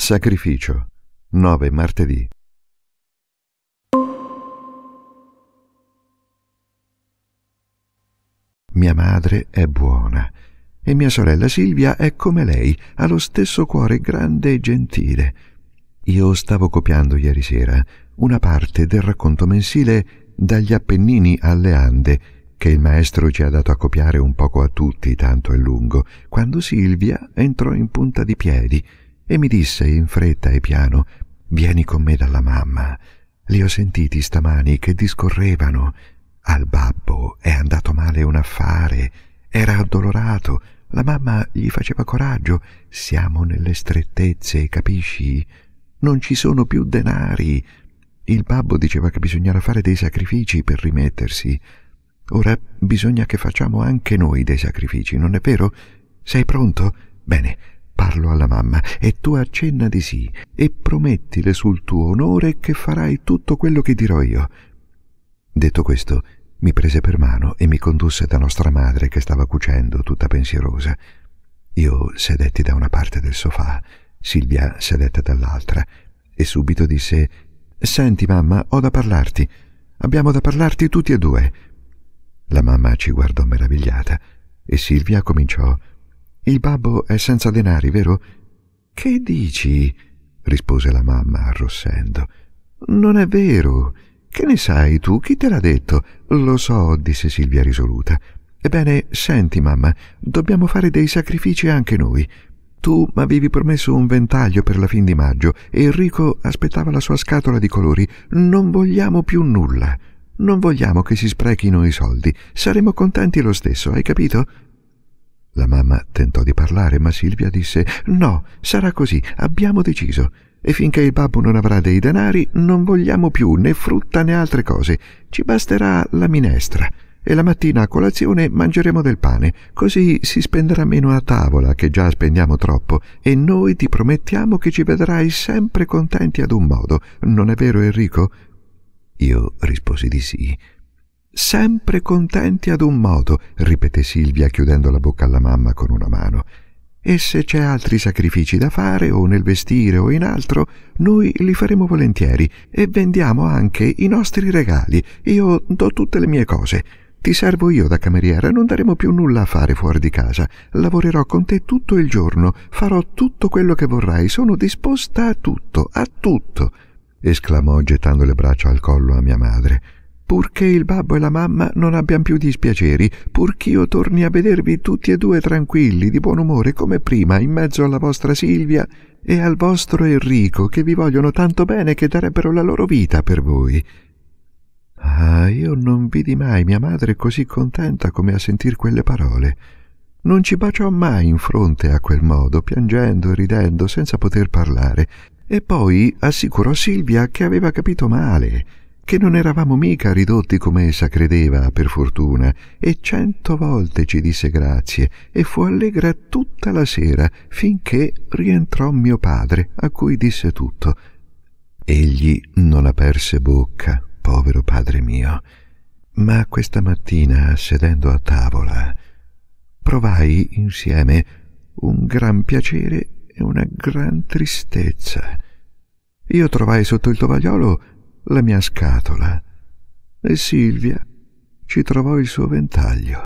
Sacrificio 9 martedì Mia madre è buona e mia sorella Silvia è come lei, ha lo stesso cuore grande e gentile. Io stavo copiando ieri sera una parte del racconto mensile Dagli Appennini alle Ande che il maestro ci ha dato a copiare un poco a tutti, tanto è lungo, quando Silvia entrò in punta di piedi e mi disse in fretta e piano Vieni con me dalla mamma. Li ho sentiti stamani che discorrevano. Al babbo è andato male un affare. Era addolorato. La mamma gli faceva coraggio. Siamo nelle strettezze, capisci? Non ci sono più denari. Il babbo diceva che bisognava fare dei sacrifici per rimettersi. Ora bisogna che facciamo anche noi dei sacrifici, non è vero? Sei pronto? Bene, Parlo alla mamma e tu accenna di sì e promettile sul tuo onore che farai tutto quello che dirò io. Detto questo, mi prese per mano e mi condusse da nostra madre che stava cucendo tutta pensierosa. Io sedetti da una parte del sofà, Silvia sedette dall'altra e subito disse Senti mamma, ho da parlarti. Abbiamo da parlarti tutti e due. La mamma ci guardò meravigliata e Silvia cominciò il babbo è senza denari, vero? Che dici? rispose la mamma arrossendo. Non è vero. Che ne sai tu? Chi te l'ha detto? Lo so, disse Silvia risoluta. Ebbene, senti, mamma, dobbiamo fare dei sacrifici anche noi. Tu m'avevi promesso un ventaglio per la fin di maggio e Enrico aspettava la sua scatola di colori. Non vogliamo più nulla. Non vogliamo che si sprechino i soldi. Saremo contenti lo stesso, hai capito? La mamma tentò di parlare, ma Silvia disse No, sarà così, abbiamo deciso. E finché il babbo non avrà dei denari, non vogliamo più né frutta né altre cose. Ci basterà la minestra. E la mattina a colazione mangeremo del pane, così si spenderà meno a tavola, che già spendiamo troppo, e noi ti promettiamo che ci vedrai sempre contenti ad un modo. Non è vero, Enrico? Io risposi di sì sempre contenti ad un modo, ripeté Silvia chiudendo la bocca alla mamma con una mano. E se c'è altri sacrifici da fare, o nel vestire o in altro, noi li faremo volentieri e vendiamo anche i nostri regali. Io do tutte le mie cose. Ti servo io da cameriera, non daremo più nulla a fare fuori di casa. Lavorerò con te tutto il giorno, farò tutto quello che vorrai, sono disposta a tutto, a tutto, esclamò gettando le braccia al collo a mia madre purché il babbo e la mamma non abbiano più dispiaceri, purché io torni a vedervi tutti e due tranquilli, di buon umore come prima, in mezzo alla vostra Silvia e al vostro Enrico, che vi vogliono tanto bene che darebbero la loro vita per voi. Ah, io non vidi mai mia madre così contenta come a sentir quelle parole. Non ci baciò mai in fronte a quel modo, piangendo e ridendo, senza poter parlare, e poi assicurò Silvia che aveva capito male che non eravamo mica ridotti come essa credeva, per fortuna, e cento volte ci disse grazie e fu allegra tutta la sera finché rientrò mio padre, a cui disse tutto. Egli non aperse bocca, povero padre mio, ma questa mattina, sedendo a tavola, provai insieme un gran piacere e una gran tristezza. Io trovai sotto il tovagliolo la mia scatola e Silvia ci trovò il suo ventaglio.